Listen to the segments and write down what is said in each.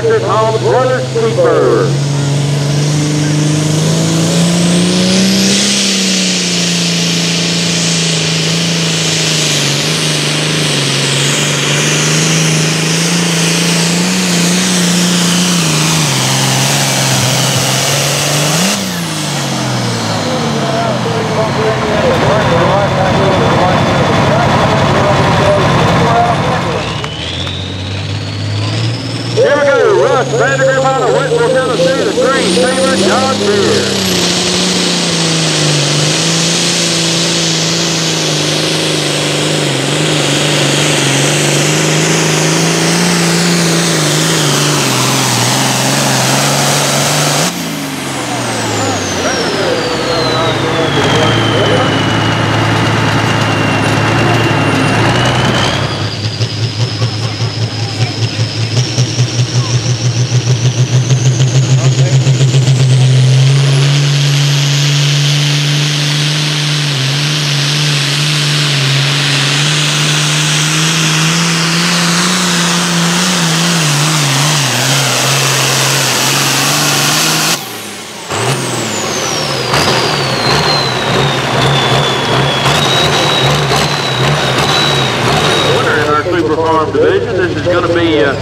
tractor called Brothers Keeper. Here we Russ Vandergriff out of Western Tennessee, the Green Saver John Deere. Division. This is going to be uh,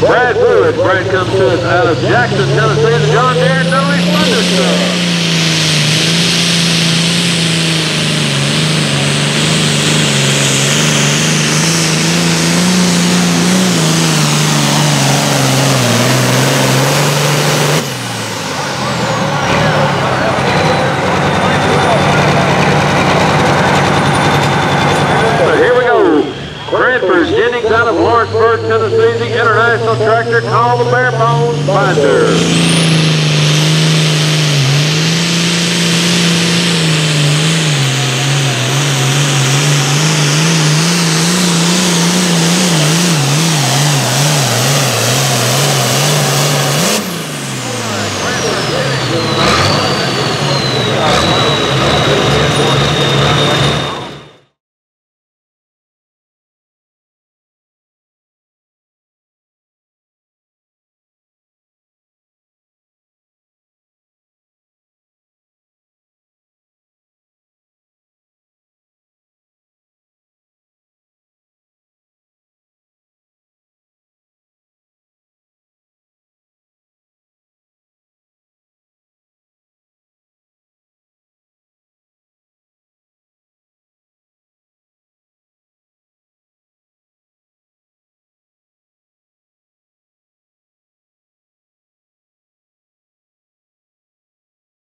Brad Wood. Brad comes to us out of Jackson, Tennessee, the John Deere Noe Thunderstruck. Cranford Jennings out of Lawrenceburg, Tennessee, the international tractor called the Bare Bones Binder.